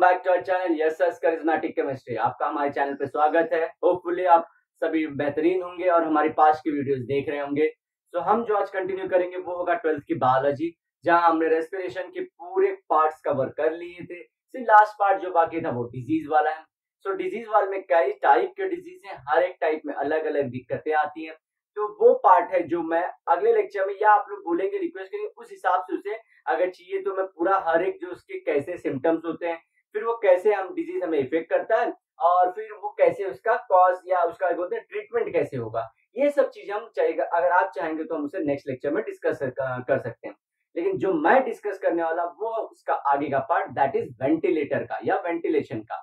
Back to our channel yes S charismatic chemistry आपका हमारे channel पे स्वागत है। होपफुली आप सभी बेहतरीन होंगे और हमारी पास्ट की वीडियोस देख रहे होंगे। तो हम जो आज कंटिन्यू करेंगे, वो होगा ट्वेल्थ की बायोलॉजी जहाँ हमने रेस्पिरेशन के पूरे पार्ट्स कवर कर लिए थे। सिर्फ़ लास्ट पार्ट जो बाकी था, वो डिज़ीज़ वाला है। सो डिज़ीज़ वाले में कई टाइप के डिज़ीज़ हैं। हर एक टाइप में अलग अलग दिक्कतें आती हैं। तो वो पार्ट है जो मैं अगले लेक्चर में या आप लोग बोलेंगे रिक्वेस्ट करेंगे, उस हिसाब से उसे अगर चाहिए तो मैं पूरा हर एक जो उसके कैसे सिम्टम्स होते हैं फिर वो कैसे हम डिज़ीज़ हमें इफ़ेक्ट करता है और फिर वो कैसे उसका कॉज या उसका बोलते हैं ट्रीटमेंट कैसे होगा। ये सब चीज़ हम चाहेगा, अगर आप चाहेंगे तो हम उसे नेक्स्ट लेक्चर में डिस्कस कर सकते हैं। लेकिन जो मैं डिस्कस करने वाला, वो उसका आगे का पार्ट दैट इज़ वेंटिलेटर का या वेंटिलेशन का।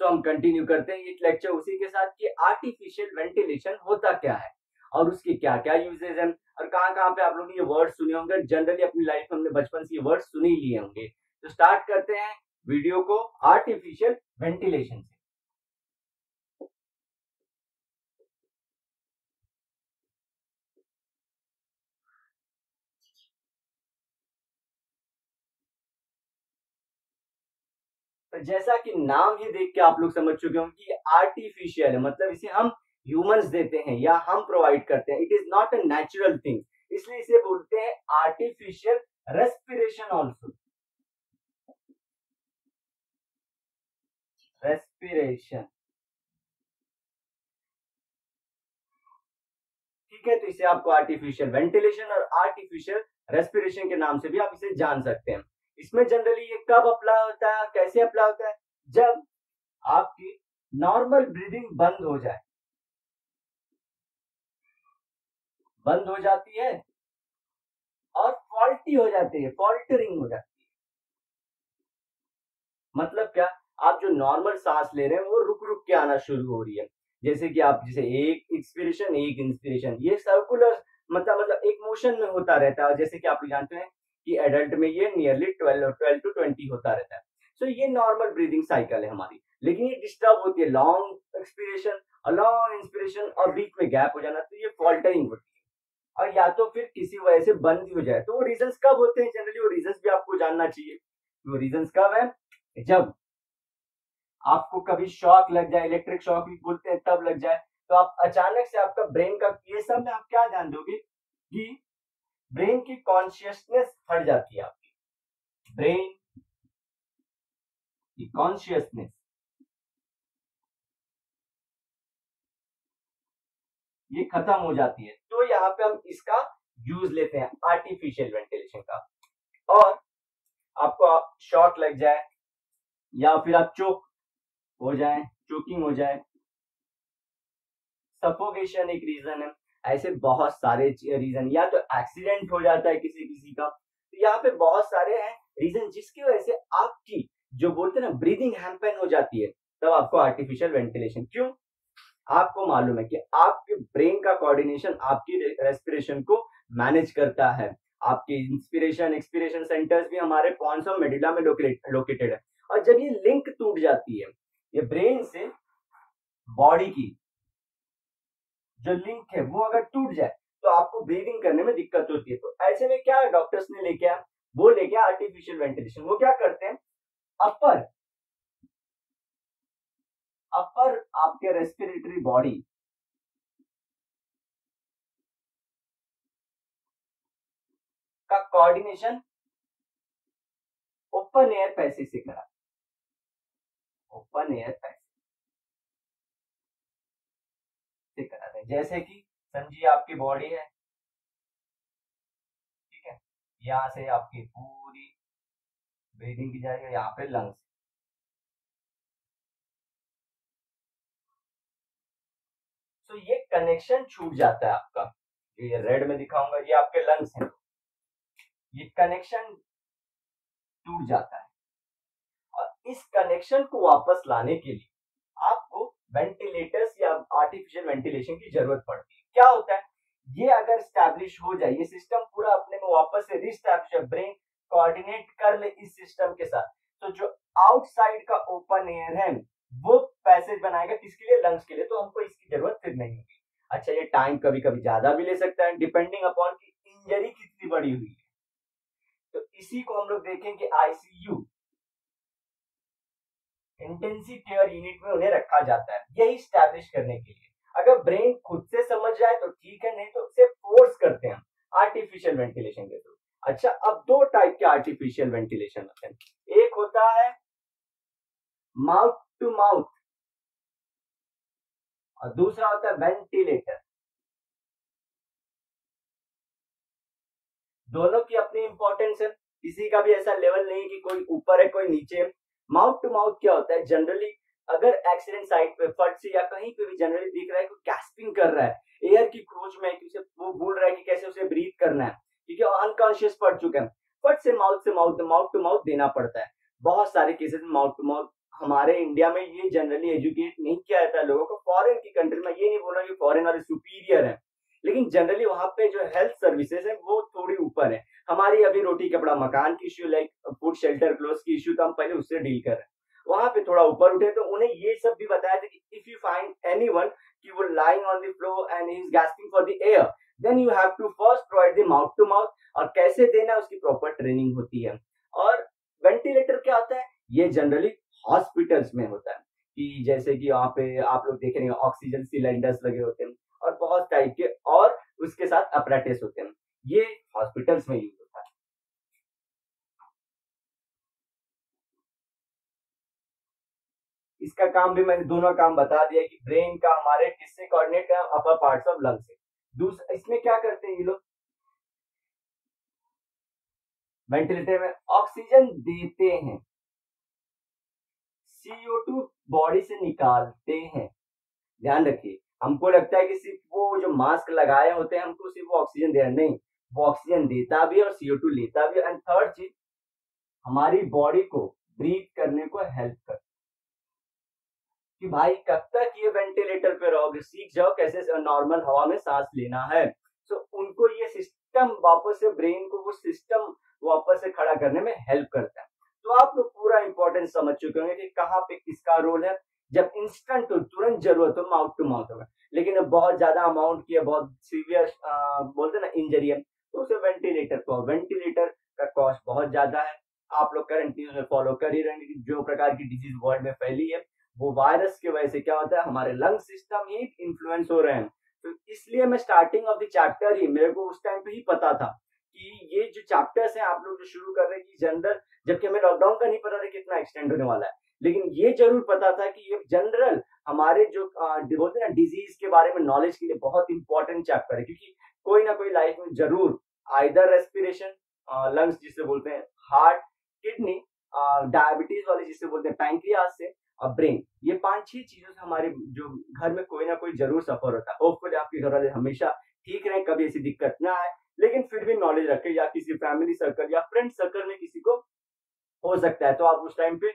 सो हम कंटिन्यू करते हैं ये लेक्चर उसी के साथ कि आर्टिफिशियल वेंटिलेशन होता क्या है और उसके क्या क्या यूजेज हैं। और कहाँ कहाँ पे आप लोग ये वर्ड सुने होंगे। जनरली अपनी लाइफ में हमने बचपन से ये वर्ड सुन ही लिए होंगे। तो स्टार्ट करते हैं। वीडियो को आर्टिफिशियल वेंटिलेशन से। तो जैसा कि नाम ही देख के आप लोग समझ चुके होंगे कि आर्टिफिशियल है मतलब इसे हम ह्यूमंस देते हैं या हम प्रोवाइड करते हैं। It is not a natural thing इसलिए इसे बोलते हैं आर्टिफिशियल रेस्पिरेशन ऑल्सो रेस्पिरेशन ठीक है तो इसे आपको आर्टिफिशियल वेंटिलेशन और आर्टिफिशियल रेस्पिरेशन के नाम से भी आप इसे जान सकते हैं। इसमें जनरली ये कब अप्लाई होता है कैसे अप्लाई होता है? जब आपकी नॉर्मल ब्रीदिंग बंद हो जाए। बंद हो जाती है और फॉल्टी हो जाती है फॉल्टरिंग हो जाती है। मतलब क्या? आप जो नॉर्मल सांस ले रहे हैं वो रुक रुक के आना शुरू हो रही है। जैसे कि आप जैसे एक एक्सपिरेशन एक इंस्पिरेशन ये सर्कुलर मतलब मतलब एक मोशन में होता रहता है। जैसे कि आप जानते हैं कि एडल्ट में ये nearly twelve twelve to twenty होता रहता है। सो so, ये नॉर्मल ब्रीदिंग साइकिल है हमारी। लेकिन ये डिस्टर्ब होती है। लॉन्ग एक्सपिरेशन और लॉन्ग इंस्पिरेशन और बीच में गैप हो जाना तो ये फॉल्टरिंग होती है। और या तो फिर किसी वजह से बंद ही जाए। तो वो रीजन कब होते हैं? जनरली वो रीजन भी आपको जानना चाहिए। वो रीजन कब है? जब आपको कभी शॉक लग जाए इलेक्ट्रिक शॉक भी बोलते हैं, तब लग जाए। तो आप अचानक से आपका ब्रेन का, ये सब में आप क्या ध्यान दोगे कि ब्रेन की कॉन्शियसनेस हट जाती है आपकी। ब्रेन की कॉन्शियसनेस ये खत्म हो जाती है। तो यहाँ पे हम इसका यूज़ लेते हैं आर्टिफिशियल वेंटिलेशन का। और आपको शॉक लग जाए, या फिर आप चोक हो जाए चोकिंग हो जाए। सफोकेशन एक रीजन है। ऐसे बहुत सारे रीजन या तो एक्सीडेंट हो जाता है किसी किसी का। तो यहाँ पे बहुत सारे हैं रीजन जिसकी वजह से आपकी जो बोलते हैं ना ब्रीदिंग हैम्पेन हो जाती है, तब आपको आर्टिफिशियल वेंटिलेशन क्यों? आपको मालूम है कि आपके ब्रेन का कोऑर्डिनेशन आपकी रेस्पिरेशन को मैनेज करता है। आपके इंस्पिरेशन एक्सपिरेशन सेंटर्स भी हमारे, कौन सा, मेडिला में लोकेटेड है। और जब ये लिंक टूट जाती है ये ब्रेन से बॉडी की जो लिंक है, वो अगर टूट जाए तो आपको ब्रीदिंग करने में दिक्कत होती है। तो ऐसे में क्या डॉक्टर्स ने लेके आया वो लेके आया आर्टिफिशियल वेंटिलेशन वो क्या करते हैं? अपर अपर आपके रेस्पिरेटरी बॉडी का कोऑर्डिनेशन ओपन एयर पैसे से करा। ओपन एयर से कराते हैं जैसे कि समझिए आपकी बॉडी है। ठीक है, यहाँ से आपकी पूरी ब्रीदिंग की जाएगी यहाँ पे लंग्स तो ये कनेक्शन छूट जाता है आपका। जो ये रेड में दिखाऊँगा, ये आपके लंग्स हैं। ये कनेक्शन टूट जाता है। इस कनेक्शन को वापस लाने के लिए आपको वेंटिलेटर्स या आर्टिफिशियल वेंटिलेशन की ज़रूरत पड़ती है। क्या होता है? ये अगर स्टैब्लिश हो जाए, ये सिस्टम पूरा अपने में वापस से रिस्टैब्लिश ब्रेन कोऑर्डिनेट कर ले इस सिस्टम के साथ। तो जो आउटसाइड का ओपन एयर है, वो पैसेज बनाएगा किसके लिए? लंग्स के लिए। तो हमको इसकी ज़रूरत फिर नहीं होगी। अच्छा ये टाइम कभी कभी ज़्यादा भी ले सकता है डिपेंडिंग अपॉन की इंजरी कितनी बड़ी हुई है। तो इसी को हम लोग देखें कि आईसीयू इंटेंसिव केयर यूनिट में उन्हें रखा जाता है। यही स्टैब्लिश करने के लिए। अगर ब्रेन खुद से समझ जाए तो ठीक है, नहीं तो उसे फोर्स करते हैं आर्टिफिशियल वेंटिलेशन के थ्रू अच्छा अब दो टाइप के आर्टिफिशियल वेंटिलेशन होते हैं। एक होता है माउथ टू माउथ और दूसरा होता है वेंटिलेटर दोनों की अपनी इंपॉर्टेंस है। किसी का भी ऐसा लेवल नहीं कि कोई ऊपर है, कोई नीचे माउथ टू माउथ क्या होता है? जनरली अगर एक्सीडेंट साइड पे, फट से या कहीं पे भी जनरली दिख रहा है कोई गैस्पिंग कर रहा है एयर की खोज में कि उसे, वो भूल रहा है कि कैसे उसे ब्रीथ करना है, क्योंकि अनकॉन्शियस पड़ चुके हैं। फट से माउथ से माउथ माउथ टू माउथ देना पड़ता है। बहुत सारे केसेस माउथ टू माउथ हमारे इंडिया में ये जनरली एजुकेट नहीं किया जाता है लोगों को। फॉरेन की कंट्री में ये नहीं बोल रहा कि फॉरेन वाले सुपीरियर है। लेकिन जनरली वहाँ पे जो हेल्थ सर्विसेज़ है, वो थोड़ी ऊपर है। हमारी अभी रोटी, कपड़ा, मकान की issue like food shelter clothes की इश्यू तो हम पहले उससे डील कर रहे हैं। वहाँ पे थोड़ा ऊपर उठे तो उन्हें ये सब भी बताया था कि if you find anyone कि वो lying on the floor and is gasping for the air then you have to first provide the mouth to mouth और कैसे देना उसकी प्रॉपर ट्रेनिंग होती है। और वेंटिलेटर क्या होता है? ये जनरली हॉस्पिटल्स में होता है कि जैसे कि वहाँ पे आप लोग देख रहे हैं ऑक्सीजन सिलेंडर्स लगे होते हैं और बहुत टाइप के और उसके साथ अपरेटिस होते हैं। ये हॉस्पिटल्स में यूज़ होता है। इसका काम भी मैंने दोनों काम बता दिया कि ब्रेन का, हमारे किससे कोऑर्डिनेट है अपर पार्ट्स ऑफ़ लंग से। दूसरा इसमें क्या करते हैं ये लोग? वेंटिलेटर में ऑक्सीजन देते हैं। सीओ टू बॉडी से निकालते हैं। ध्यान रखिए, हमको लगता है कि सिर्फ़ वो जो मास्क लगाए होते हैं, हमको सिर्फ़ वो ऑक्सीजन दे रहा नहीं वो ऑक्सीजन देता भी है और सीओ टू लेता भी है। एंड थर्ड चीज़ हमारी बॉडी को ब्रीथ करने को हेल्प कर। कि भाई कब तक ये वेंटिलेटर पे रहोगे? सीख जाओ कैसे नॉर्मल हवा में सांस लेना है। सो so, उनको ये सिस्टम वापस से ब्रेन को वो सिस्टम वापस से खड़ा करने में हेल्प करता है। तो आप लोग पूरा इंपॉर्टेंस समझ चुके होंगे कि कहाँ पे किसका रोल है। जब इंस्टेंट हो तुरंत ज़रूरत हो माउथ टू माउथ होगा। लेकिन अब बहुत ज़्यादा अमाउंट की है बहुत सीवियर बोलते ना इंजरी है। तो उसे वेंटिलेटर को वेंटिलेटर का कॉस्ट बहुत ज़्यादा है। आप लोग करंट न्यूज़ में फॉलो कर ही रहेंगे जो प्रकार की डिज़ीज़ वर्ल्ड में फैली है, वो वायरस की वजह से क्या होता है? हमारे लंग सिस्टम ही इन्फ्लुएंस हो रहे हैं। तो इसलिए मैं स्टार्टिंग ऑफ़ द चैप्टर ही, मेरे को उस टाइम पे ही पता था कि ये जो चैप्टर्स हैं, आप लोग जो शुरू कर रहे हैं जनरल जबकि हमें लॉकडाउन का नहीं पता था कितना एक्सटेंड होने वाला है। लेकिन ये ज़रूर पता था कि ये जनरल हमारे जो बोलते हैं ना डिज़ीज़ के बारे में नॉलेज के लिए बहुत इंपॉर्टेंट चैप्टर है। क्योंकि कोई ना कोई लाइफ में ज़रूर आइदर रेस्पिरेशन लंग्स जिसे बोलते हैं हार्ट किडनी डायबिटीज़ वाले जिसे बोलते हैं पैंक्रियास से और ब्रेन ये पाँच छह चीज़ों से हमारे जो घर में कोई ना कोई ज़रूर सफ़र होता है। होपफुली आपके घर वाले हमेशा ठीक रहे, कभी ऐसी दिक्कत ना आए, लेकिन फिर भी नॉलेज रखे, या किसी फैमिली सर्कल या फ्रेंड सर्कल में किसी को हो सकता है। तो आप उस टाइम पे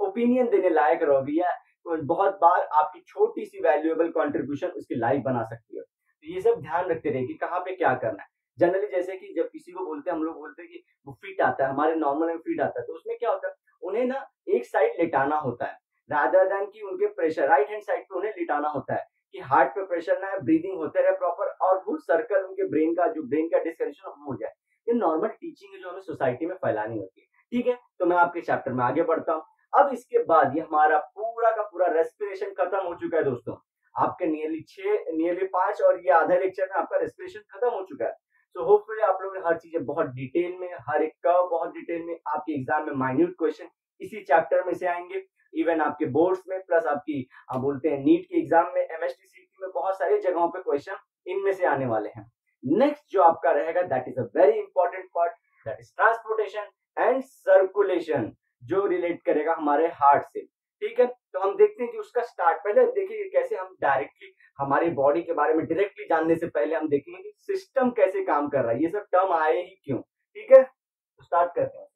ओपिनियन देने लायक रहोगे या बहुत बार आपकी छोटी सी वैल्यूएबल कॉन्ट्रीब्यूशन उसकी लाइफ बना सकती है। तो ये सब ध्यान रखते रहे कि कहाँ पे क्या करना है। जनरली जैसे कि जब किसी को बोलते हैं, हम लोग बोलते हैं कि वो फिट आता है, हमारे नॉर्मल में फिट आता है तो उसमें क्या होता है, उन्हें ना एक साइड लेटाना होता है। रादर देन कि उनके प्रेशर राइट हैंड साइड पे उन्हें लिटाना होता है कि हार्ट पे प्रेशर ना है ब्रीदिंग होते रहे प्रॉपर और वो सर्कल उनके ब्रेन का जो ब्रेन का डिस्कनेक्शन हो जाए। ये नॉर्मल टीचिंग है जो हमें सोसाइटी में फैलानी होती है। ठीक है तो मैं आपके चैप्टर में आगे बढ़ता हूँ। अब इसके बाद ये हमारा पूरा का पूरा रेस्पिरेशन खत्म हो चुका है दोस्तों। आपके नियरली छह नियरली पाँच और ये आधा लेक्चर में आपका रेस्पिरेशन खत्म हो चुका है। सो होपफुली आप लोगों ने हर चीज़ें बहुत डिटेल में, हर एक कर्व बहुत डिटेल में, आपके एग्ज़ाम में माइन्यूट क्वेश्चन इसी चैप्टर में से आएँगे। इवन आपके बोर्ड्स में प्लस आपकी, आप बोलते हैं नीट के एग्ज़ाम में एम एमएसटी में बहुत सारी जगहों पे क्वेश्चन इनमें से आने वाले हैं। नेक्स्ट जो आपका रहेगा that is a very important part that is transportation and circulation जो रिलेट करेगा हमारे हार्ट से ठीक है तो हम देखते हैं कि स्टार्ट पहले देखिए कैसे हम डायरेक्टली हमारी बॉडी के बारे में डायरेक्टली जानने से पहले हम देखेंगे कि सिस्टम कैसे काम कर रहा है। ये सब टर्म आए ही क्यों? ठीक है? तो स्टार्ट करते हैं।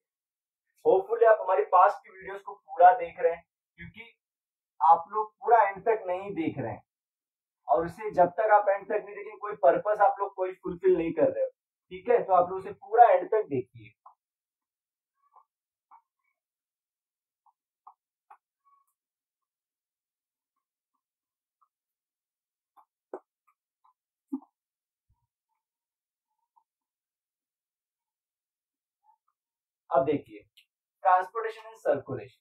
होपफुली आप हमारी पास्ट की वीडियोस को पूरा देख रहे हैं, क्योंकि आप लोग पूरा एंड तक नहीं देख रहे हैं। और उसे जब तक आप एंड तक नहीं देखेंगे, कोई पर्पस आप लोग कोई फुलफिल नहीं कर रहे हो। ठीक है? तो आप लोग उसे पूरा एंड तक देखिए। अब देखिए transportation and circulation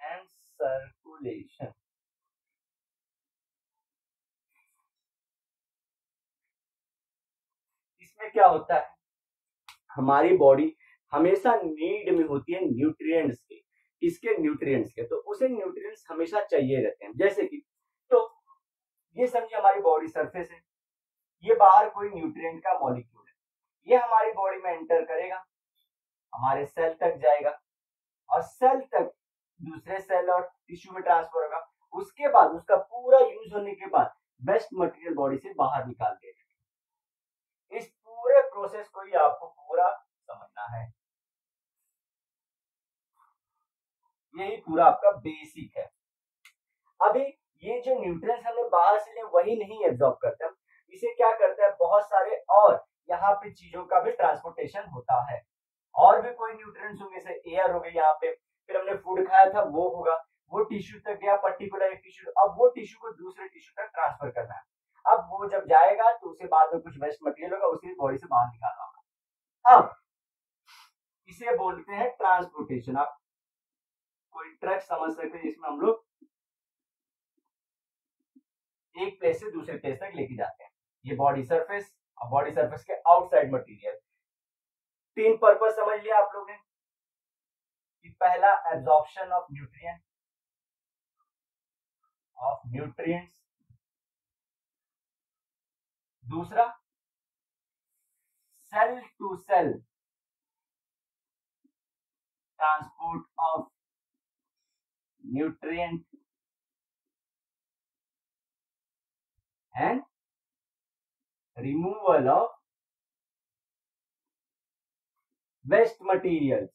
and circulation इसमें क्या होता है? हमारी बॉडी हमेशा नीड में होती है न्यूट्रिएंट्स के, किसके न्यूट्रिएंट्स के? तो उसे न्यूट्रिएंट्स हमेशा चाहिए रहते हैं। जैसे कि तो ये समझिए हमारी बॉडी सरफेस है, ये बाहर कोई न्यूट्रिएंट का मॉलिक्यूल है। ये हमारी बॉडी में एंटर करेगा, हमारे सेल तक जाएगा और सेल तक दूसरे सेल और टिश्यू में ट्रांसफ़र होगा। उसके बाद, उसका पूरा यूज़ होने के बाद बेस्ट मटेरियल बॉडी से बाहर निकाल देगा। इस पूरे प्रोसेस को ही आपको पूरा समझना है। यही पूरा आपका बेसिक है। जो न्यूट्रिएंट्स हमें बाहर से ले, वही नहीं एब्जॉर्ब करते। इसे क्या करते हैं? बहुत सारे और यहाँ पे चीज़ों का भी ट्रांसपोर्टेशन होता है। और भी कोई न्यूट्रिएंट्स होंगे, जैसे एयर हो गए यहाँ पे, फिर हमने फ़ूड खाया था, वो होगा। वो टिश्यू तक गया पर्टिकुलर एक टिश्यू अब वो टिश्यू को दूसरे टिश्यू तक ट्रांसफ़र करना है। अब वो जब जाएगा तो उसे बाद में कुछ वेस्ट मटेरियल होगा, उसे बॉडी से बाहर निकालना होगा। अब इसे बोलते हैं ट्रांसपोर्टेशन आप कोई ट्रक समझ सकते हैं, जिसमें हम लोग एक प्लेस से दूसरे प्लेस तक लेके जाते हैं। ये बॉडी सरफेस और बॉडी सरफेस के आउटसाइड मटेरियल तीन पर्पज समझ लिया आप लोगों ने कि पहला absorption of nutrient of nutrients दूसरा cell to cell transport of nutrient and removal of waste materials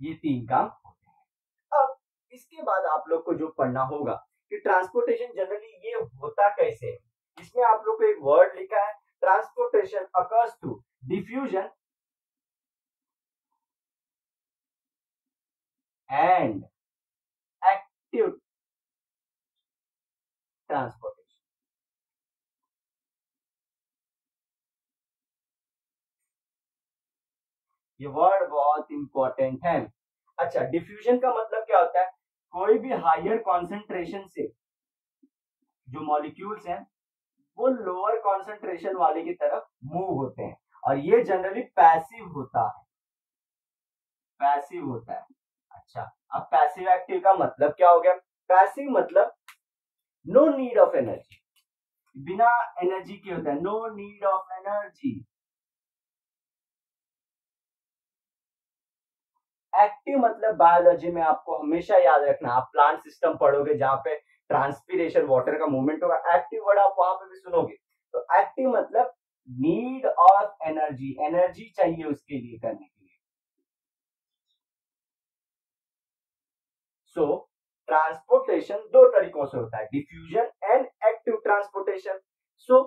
ये तीन काम होते हैं। अब इसके बाद आप लोग को जो पढ़ना होगा कि ट्रांसपोर्टेशन जनरली ये होता कैसे है। इसमें आप लोग को एक वर्ड लिखा है transportation occurs through diffusion and active transportation ये वर्ड बहुत इंपॉर्टेंट है। अच्छा डिफ्यूजन का मतलब क्या होता है? कोई भी हायर कॉन्सेंट्रेशन से जो मॉलिक्यूल्स हैं, वो लोअर कॉन्सेंट्रेशन वाले की तरफ़ मूव होते हैं। और ये जनरली पैसिव होता है। पैसिव होता है। अच्छा अब पैसिव एक्टिव का मतलब क्या हो गया? पैसिव मतलब नो नीड ऑफ़ एनर्जी बिना एनर्जी के होता है no need of energy active मतलब बायोलॉजी में आपको हमेशा याद रखना, आप प्लांट सिस्टम पढ़ोगे जहाँ पे ट्रांसपीरेशन वाटर का मूवमेंट होगा एक्टिव वर्ड आप वहाँ पे भी सुनोगे। तो एक्टिव मतलब नीड ऑफ़ एनर्जी एनर्जी चाहिए उसके लिए करने के लिए सो ट्रांसपोर्टेशन दो तरीकों से होता है diffusion and active transportation so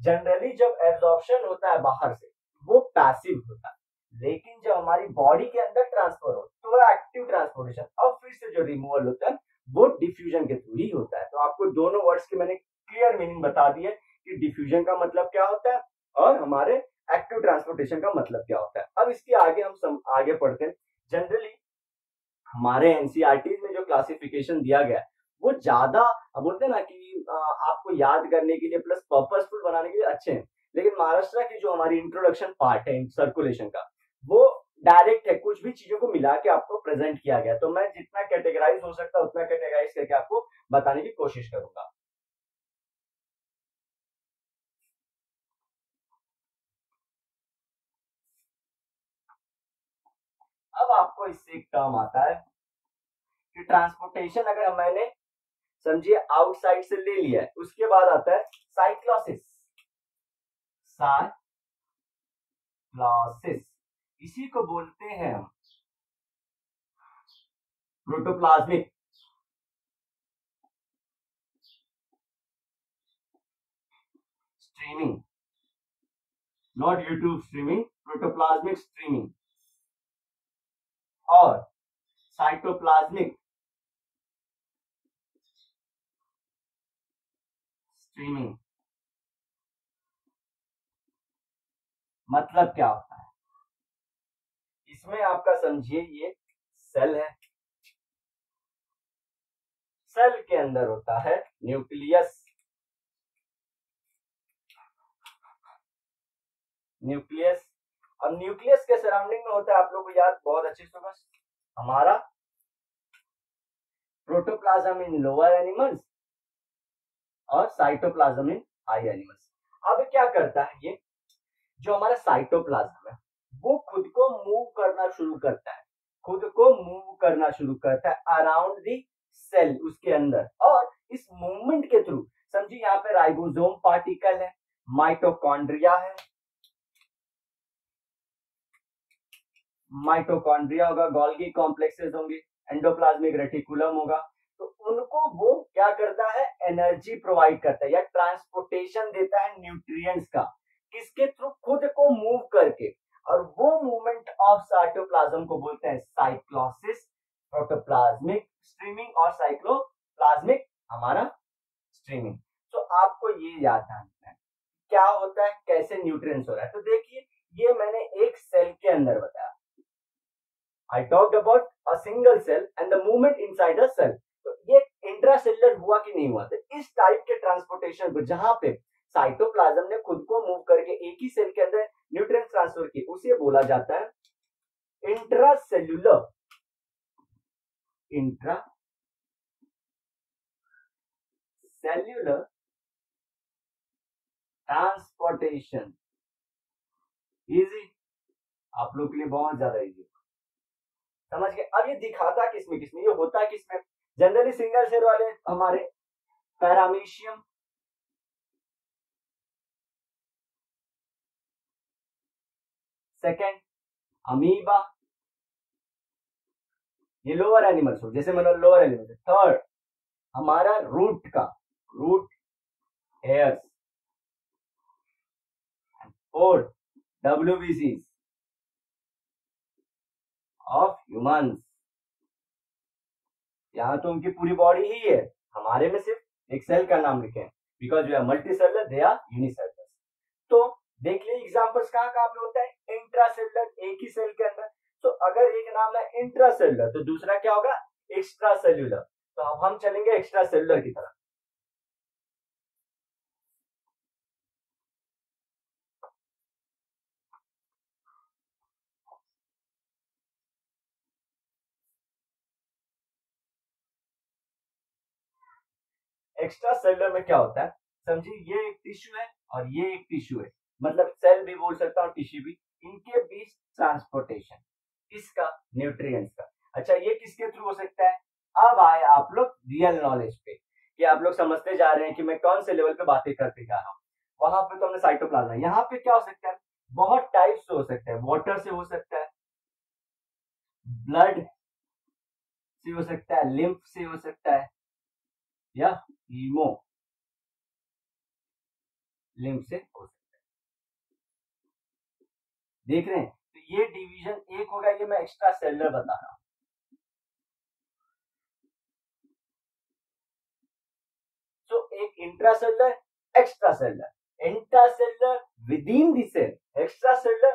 generally जब एब्जॉर्प्शन होता है बाहर से वो पैसिव होता है. लेकिन जब हमारी बॉडी के अंदर ट्रांसफ़र हो तो वो एक्टिव ट्रांसपोर्टेशन और फिर से जो रिमूवल होता है वो डिफ्यूजन के थ्रू ही होता है. तो आपको दोनों वर्ड्स की मैंने क्लियर मीनिंग बता दी है कि डिफ्यूजन का मतलब क्या होता है और हमारे एक्टिव ट्रांसपोर्टेशन का मतलब क्या होता है. अब इसके आगे हम सम, आगे पढ़ते हैं. जनरली हमारे एनसीआरटी में जो क्लासिफिकेशन दिया गया वो ज़्यादा बोलते हैं ना कि आपको याद करने के लिए प्लस पर्पजफुल बनाने के लिए अच्छे हैं। लेकिन महाराष्ट्र की जो हमारी इंट्रोडक्शन पार्ट है सर्कुलेशन का, वो डायरेक्ट है, कुछ भी चीज़ों को मिला के आपको प्रेजेंट किया गया तो मैं जितना कैटेगराइज हो सकता है, उतना कैटेगराइज करके आपको बताने की कोशिश करूँगा। अब आपको इससे एक टर्म आता है कि ट्रांसपोर्टेशन अगर मैंने समझिए आउटसाइड से ले लिया है, उसके बाद आता है साइक्लोसिस साइक्लोसिस इसी को बोलते हैं हम। Protoplasmic streaming not YouTube streaming protoplasmic streaming और साइटोप्लाज्मिक स्ट्रीमिंग मतलब क्या होता है? इसमें आपका समझिए, ये सेल है। सेल के अंदर होता है न्यूक्लियस न्यूक्लियस और न्यूक्लियस के सराउंडिंग में होता है, आप लोग को याद, बहुत अच्छे से बस हमारा प्रोटोप्लाज्म इन लोअर एनिमल्स और साइटोप्लाज्म इन हाई एनिमल्स अब क्या करता है ये? जो हमारा साइटोप्लाज्म है, वो खुद को मूव करना शुरू करता है। खुद को मूव करना शुरू करता है अराउंड दी सेल उसके अंदर। और इस मूवमेंट के थ्रू समझिए यहाँ पे राइबोसोम पार्टिकल है माइटोकॉन्ड्रिया है माइटोकॉन्ड्रिया होगा, गोल्गी कॉम्प्लेक्सेस होंगे एंडोप्लाज्मिक रेटिकुलम होगा। तो उनको वो क्या करता है? एनर्जी प्रोवाइड करता है, या ट्रांसपोर्टेशन देता है न्यूट्रिएंट्स का, किसके थ्रू खुद को मूव करके। और वो मूवमेंट ऑफ़ साइटोप्लाज्म को बोलते हैं साइक्लोसिस प्रोटोप्लाज्मिक स्ट्रीमिंग और साइक्लोप्लाज्मिक हमारा स्ट्रीमिंग तो आपको ये याद रखना है, क्या होता है, कैसे न्यूट्रिएंट्स हो रहा है। तो देखिए, ये मैंने एक सेल के अंदर बताया। I talked about a single cell and the movement inside a cell तो ये इंट्रासेलुलर हुआ कि नहीं हुआ? तो इस टाइप के ट्रांसपोर्टेशन जहाँ पे साइटोप्लाज्म ने खुद को मूव करके एक ही सेल के अंदर न्यूट्रिएंट ट्रांसफ़र की, उसे बोला जाता है intracellular intra cellular transportation easy आप लोग के लिए बहुत ज़्यादा इजी समझ गए? अब ये दिखाता किसमें किसमें? ये होता किसमें? जनरली सिंगल सेल वाले हमारे पैरामीशियम सेकेंड अमीबा ये लोअर एनिमल्स हो, जैसे मतलब लोअर एनिमल्स थर्ड हमारा रूट का root hairs fourth WBC of humans यहाँ तो उनकी पूरी बॉडी ही है। हमारे में सिर्फ़ एक सेल का नाम लिखे। Because we are multi cellular they are unicellular तो देख लीजिए एग्जाम्पल्स कहाँ कहाँ पे होता है? इंट्रा इंट्रासेलर एक ही सेल के अंदर। तो अगर एक नाम है इंट्रासेलुलर तो दूसरा क्या होगा? एक्स्ट्रा सेल्यूलर तो अब हम चलेंगे एक्स्ट्रा सेल्यूलर की तरफ़। एक्स्ट्रा सेलर में क्या होता है? समझिए, ये एक टिश्यू है और ये एक टिश्यू है। मतलब सेल भी बोल सकता हूँ टिश्यू भी। इनके बीच ट्रांसपोर्टेशन किसका? न्यूट्रिएंट्स का। अच्छा ये किसके थ्रू हो सकता है? अब आए आप लोग रियल नॉलेज पे, कि आप लोग समझते जा रहे हैं कि मैं कौन से लेवल पे बातें करते जा रहा हूँ। वहाँ पे तो हमने साइटोप्लाज्म यहाँ पे क्या हो सकता है? बहुत टाइप से हो सकता है। वाटर से हो सकता है ब्लड से हो सकता है लिम्फ से हो सकता है या हीमो लिम्फ से हो सकता है। देख रहे हैं तो ये डिवीज़न एक होगा ये मैं एक्स्ट्रा सेलर बता रहा हूँ। तो एक intra cellular extra cellular intracellular within the cell extra cellular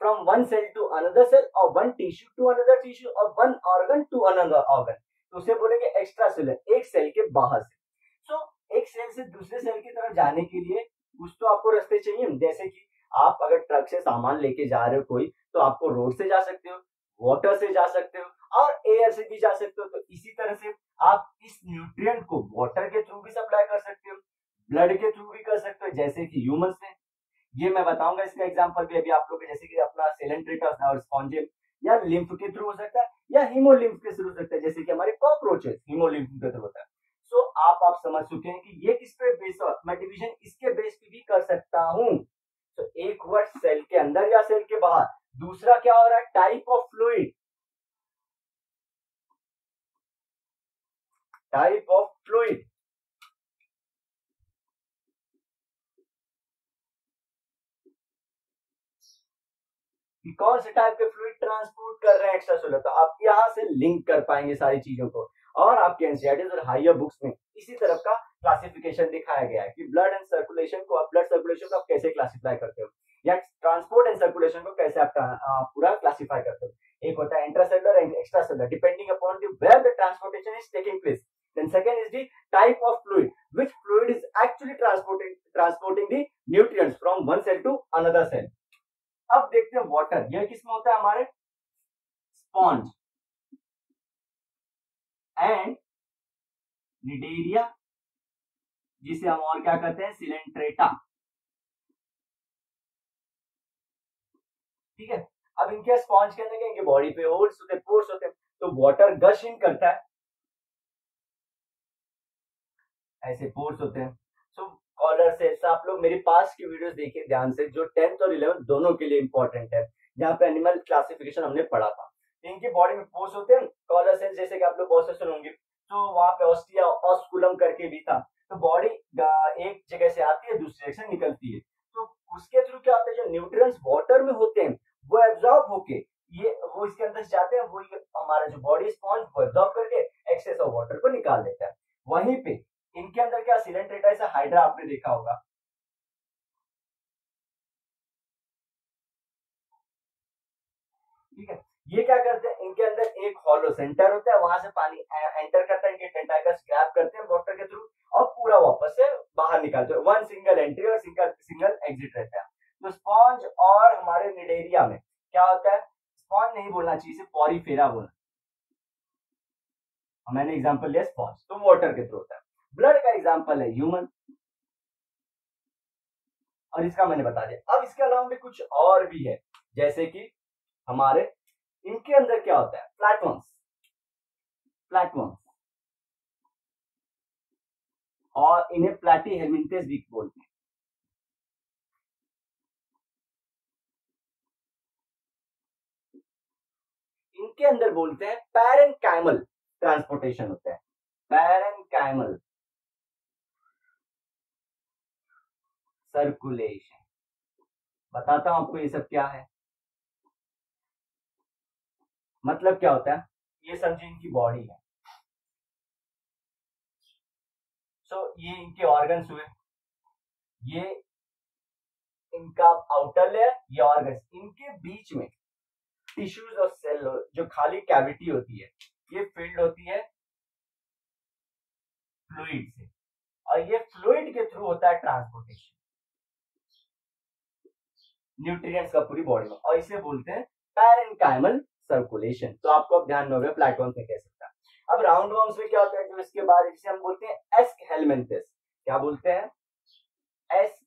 from one cell to another cell और one tissue to another tissue और one organ to another organ उसे बोलेंगे एक्स्ट्रा सेलर एक सेल के बाहर से। सो एक सेल से दूसरे सेल की तरफ़ जाने के लिए कुछ तो आपको रास्ते चाहिए। जैसे कि आप अगर ट्रक से सामान लेके जा रहे हो कोई तो आपको रोड से जा सकते हो वाटर से जा सकते हो और एयर से भी जा सकते हो। तो इसी तरह से आप इस न्यूट्रिएंट को वाटर के थ्रू भी सप्लाई कर सकते हो ब्लड के थ्रू भी कर सकते हो, जैसे कि ह्यूमन से ये मैं बताऊँगा इसका एग्जांपल भी अभी आप लोग जैसे कि अपना सेलेंट्रेटस और स्पॉन्जिम या लिम्फ के थ्रू हो सकता है या हीमोलिम्फ के थ्रू हो सकता है जैसे कि हमारे कॉकरोचेस हीमोलिम्फ के थ्रू होता है। सो so, आप आप समझ चुके हैं कि ये किस पे बेस मैं डिवीज़न इसके बेस पे भी कर सकता हूँ। तो एक हुआ सेल के अंदर या सेल के बाहर। दूसरा क्या हो रहा है? Type of fluid type of fluid कौन से टाइप के फ्लूइड ट्रांसपोर्ट कर रहे हैं एक्स्ट्रा सोलर तो आप यहाँ से लिंक कर पाएँगे सारी चीज़ों को। और आपके एनसीआरटीज और हाइयर बुक्स में इसी तरफ़ का क्लासिफिकेशन दिखाया गया है कि ब्लड एंड सर्कुलेशन को आप ब्लड सर्कुलेशन को आप कैसे क्लासिफाई करते हो? या ट्रांसपोर्ट एंड सर्कुलेशन को कैसे आप पूरा क्लासिफाई करते हो? एक होता है intracellular and extracellular depending upon the where the transportation is taking place then second is the type of fluid, which fluid is actually transporting transporting the nutrients from one cell to another cell. अब देखते हैं water यह किसमें होता है हमारे? Sponge and Cnidaria जिसे हम और क्या कहते हैं? सिलेंट्रेटा ठीक है? अब इनके स्पॉन्ज कहने के इनके बॉडी पे होल्स होते पोर्स होते तो वाटर गश इन करता है। ऐसे पोर्स होते हैं। सो कॉलर से आप लोग मेरे पास की वीडियोस देखिए ध्यान से, जो टेंथ और इलेवंथ दोनों के लिए इंपॉर्टेंट है। जहाँ पे एनिमल क्लासिफिकेशन हमने पढ़ा था। इनकी बॉडी में पोर्स होते हैं कॉलर सेल्स जैसे कि आप लोग बहुत से सुनोगे तो वहाँ पे ऑस्टिया ऑस्कुलम करके भी था। तो बॉडी एक जगह से आती है, दूसरी जगह से निकलती है। तो उसके थ्रू क्या होता है, जो न्यूट्रिएंट्स वाटर में होते हैं, वो एब्जॉर्ब होके, ये, वो इसके अंदर जाते हैं, वो ये हमारा जो बॉडी स्पॉन्ज वो एब्जॉर्ब करके एक्सेस ऑफ़ वाटर को निकाल देता है। वहीं पे सिलेंट्रेटा ऐसा हाइड्रा आपने देखा होगा। ठीक है? ये क्या करते हैं? इनके अंदर एक हॉलो सेंटर होता है, वहाँ से पानी एंटर करता है इनके टेंटाइकल्स ग्रैब करते हैं वाटर के थ्रू और पूरा वापस से बाहर निकालते हैं। वन सिंगल एंट्री और सिंगल सिंगल एग्जिट रहता है। तो स्पॉन्ज और हमारे निडेरिया में क्या होता है? स्पॉन्ज नहीं बोलना चाहिए, इसे पॉरीफेरा बोलना मैंने एग्जांपल लिया स्पॉन्ज तो वाटर के थ्रू होता है। ब्लड का एग्ज़ाम्पल है ह्यूमन। और इसका मैंने बता दिया। अब इसके अलावा भी कुछ और भी है, जैसे कि हमारे, इनके अंदर क्या होता है? प्लेटफॉर्म्स प्लेटफॉर्म्स और इन्हें प्लेटी हेलमिंटेस भी बोलते हैं। इनके अंदर बोलते हैं पैरन कैमल ट्रांसपोर्टेशन होता है। पैरन कैमल सर्कुलेशन बताता हूँ आपको ये सब क्या है। मतलब क्या होता है? ये समझिए इनकी बॉडी है। सो so, ये इनके ऑर्गन्स हुए। ये इनका आउटर लेयर ये ऑर्गन्स इनके बीच में टिश्यूज और सेल जो खाली कैविटी होती है ये फिल्ड होती है फ्लूइड से। और ये फ्लूइड के थ्रू होता है ट्रांसपोर्टेशन न्यूट्रिएंट्स का पूरी बॉडी में। और इसे बोलते हैं पैरेंकाइमल सर्कुलेशन तो आपको अब ध्यान होगा प्लेटफॉर्म में कह सकता है। अब राउंड वर्म्स में क्या होता है जो इसके बाद जिसे हम बोलते हैं एस्क हेलमेंथिस क्या बोलते हैं? एस्क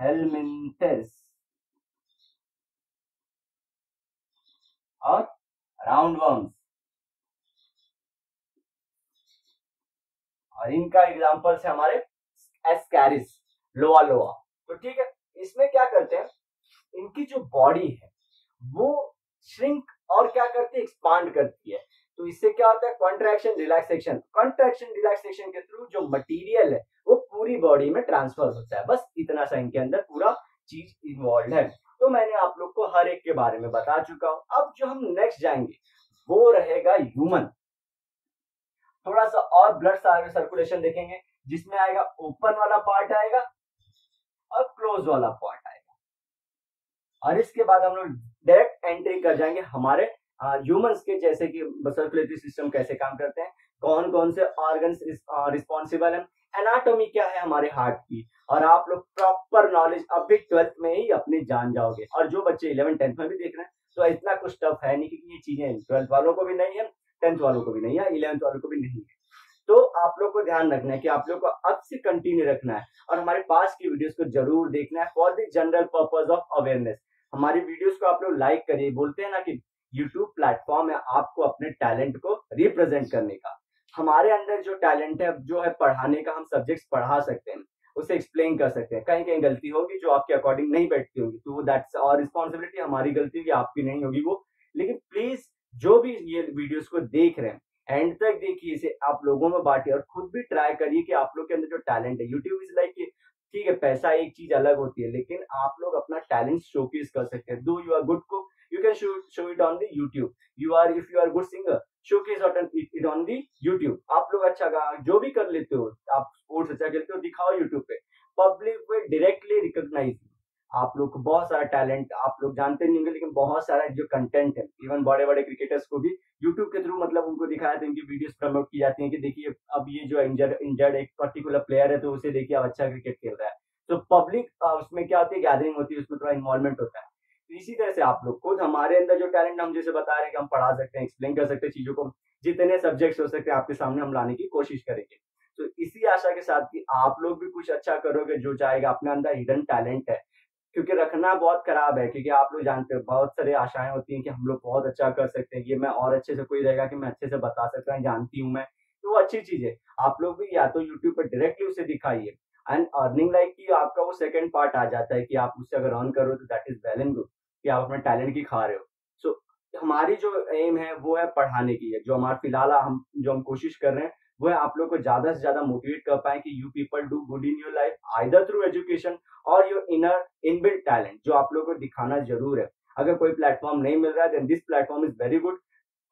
हेलमेंथिस और राउंड वर्म्स और इनका एग्जांपल है हमारे एस्कैरिस लोआ लोआ तो ठीक है इसमें क्या करते हैं? इनकी जो बॉडी है, वो श्रिंक और क्या करती है? एक्सपांड करती है। तो इससे क्या होता है? कॉन्ट्रैक्शन रिलैक्सेशन कॉन्ट्रैक्शन रिलैक्सेशन के थ्रू जो मटेरियल है, वो पूरी बॉडी में ट्रांसफ़र होता है। बस इतना सा इनके अंदर पूरा चीज़ इन्वॉल्व है। तो मैंने आप लोग को हर एक के बारे में बता चुका हूँ। अब जो हम नेक्स्ट जाएँगे, वो रहेगा ह्यूमन थोड़ा सा और ब्लड सर्कुलेशन देखेंगे, जिसमें आएगा ओपन वाला क्लोज वाला पॉइंट आएगा। और इसके बाद हम लोग डायरेक्ट एंट्री कर जाएँगे हमारे ह्यूमंस के जैसे कि सर्कुलेटरी सिस्टम कैसे काम करते हैं कौन कौन से ऑर्गन रिस्पॉन्सिबल है एनाटॉमी क्या है हमारे हार्ट की, और आप लोग प्रॉपर नॉलेज अभी ट्वेल्थ में ही अपने जान जाओगे। और जो बच्चे इलेवन टेंथ में भी देख रहे हैं तो इतना कुछ टफ है नहीं क्योंकि ये चीज़ें ट्वेल्थ वालों को भी नहीं है टेंथ वालों को भी नहीं है इलेवंथ वालों को भी नहीं है। तो आप लोग को ध्यान रखना है कि आप लोग को अब से कंटिन्यू रखना है और हमारे पास की वीडियोस को ज़रूर देखना है for the general purpose of awareness हमारी वीडियोस को आप लोग लाइक करिए, बोलते हैं ना कि यूट्यूब प्लेटफॉर्म है आपको अपने टैलेंट को रिप्रेजेंट करने का। हमारे अंदर जो टैलेंट है जो है पढ़ाने का हम सब्जेक्ट्स पढ़ा सकते हैं, उसे एक्सप्लेन कर सकते हैं। कहीं कहीं गलती होगी जो आपके अकॉर्डिंग नहीं बैठती होगी तो दैट्स और रिस्पॉन्सिबिलिटी हमारी गलती होगी, आपकी नहीं होगी वो। लेकिन प्लीज़ जो भी ये वीडियोस को देख रहे हैं एंड तक देखिए इसे आप लोगों में बांटिए और खुद भी ट्राई करिए कि आप लोग के अंदर जो टैलेंट है यूट्यूब इज़ लाइक ठीक है, पैसा एक चीज़ अलग होती है, लेकिन आप लोग अपना टैलेंट शोकेस कर सकते हैं। Do you are good cook you can show it on the YouTube you are if you are good singer show showcase it on the YouTube आप लोग अच्छा गा, जो भी कर लेते हो, आप स्पोर्ट्स अच्छा खेलते हो, दिखाओ यूट्यूब पे। पब्लिक विल डायरेक्टली रिकॉग्नाइज आप लोग को बहुत सारा टैलेंट आप लोग जानते नहीं होंगे, लेकिन बहुत सारा जो कंटेंट है इवन बड़े बड़े क्रिकेटर्स को भी यूट्यूब के थ्रू मतलब उनको दिखाया था, इनकी वीडियोस प्रमोट की जाती हैं कि देखिए, अब ये जो इंजर्ड इंजर्ड एक पर्टिकुलर प्लेयर है तो उसे देखिए, अब अच्छा क्रिकेट खेल रहा है। तो पब्लिक उसमें क्या होती है गैदरिंग होती है, उसमें थोड़ा इन्वॉल्वमेंट होता है। तो इसी तरह से आप लोग खुद हमारे अंदर जो टैलेंट हम जैसे बता रहे हैं कि हम पढ़ा सकते हैं एक्सप्लेन कर सकते हैं चीज़ों को, जितने सब्जेक्ट्स हो सकते हैं आपके सामने हम लाने की कोशिश करेंगे। तो इसी आशा के साथ कि आप लोग भी कुछ अच्छा करोगे, जो चाहेगा, अपने अंदर हिडन टैलेंट है। क्योंकि रखना बहुत खराब है क्योंकि आप लोग जानते हो बहुत सारी आशाएँ होती हैं कि हम लोग बहुत अच्छा कर सकते हैं ये मैं और अच्छे से कोई रहेगा कि मैं अच्छे से बता सकता हूँ जानती हूँ मैं तो वो अच्छी चीज़ है। आप लोग भी या तो यूट्यूब पर डायरेक्टली उसे दिखाइए एंड अर्निंग लाइक की आपका वो सेकंड पार्ट आ जाता है कि आप उससे अगर अर्न करो तो दैट इज़ एंड गुड कि आप अपने टैलेंट की खा रहे हो। सो so, हमारी जो एम है वो है पढ़ाने की है जो हमारा फ़िलहाल हम जो हम कोशिश कर रहे हैं वो है आप लोग को ज़्यादा से ज़्यादा मोटिवेट कर पाए कि you people do good in your life either through education और योर इनर इनबिल्ट टैलेंट जो आप लोग को दिखाना ज़रूर है। अगर कोई प्लेटफॉर्म नहीं मिल रहा है then this platform is very good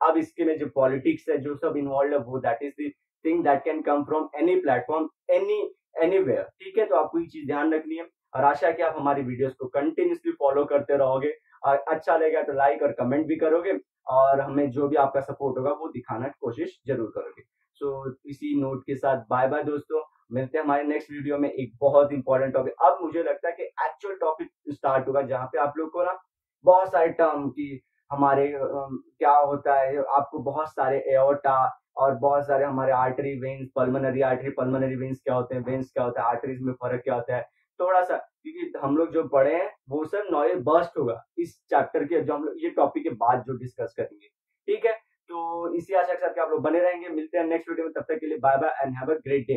अब इसके में जो पॉलिटिक्स है, जो सब इन्वॉल्व है, वो that is the thing that can come from any platform any anywhere ठीक है तो आपको ये चीज़ ध्यान रखनी है। और आशा है कि आप हमारी वीडियोस को कंटिन्यूसली फॉलो करते रहोगे। अच्छा लगेगा तो लाइक और कमेंट भी करोगे और हमें जो भी आपका सपोर्ट होगा वो दिखाना की कोशिश ज़रूर करोगे। सो so, इसी नोट के साथ बाय बाय दोस्तों। मिलते हैं हमारे नेक्स्ट वीडियो में। एक बहुत इंपॉर्टेंट टॉपिक अब मुझे लगता है कि एक्चुअल टॉपिक स्टार्ट होगा जहाँ पे आप लोग को ना बहुत सारे टर्म की हमारे क्या होता है आपको बहुत सारे एओटा और बहुत सारे हमारे artery veins pulmonary artery pulmonary veins क्या होते हैं वेन्स क्या होता है आर्टरीज में फ़र्क क्या होता है थोड़ा सा क्योंकि हम लोग जो पढ़े हैं, वो सब नॉलेज बर्स्ट होगा इस चैप्टर के, जो हम लोग, ये टॉपिक के बाद जो डिस्कस करेंगे। ठीक है? तो इसी आशा के साथ आप लोग बने रहेंगे। मिलते हैं नेक्स्ट वीडियो में, तब तक के लिए bye bye and have a great day